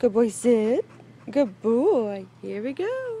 Good boy, Sid. Good boy. Here we go.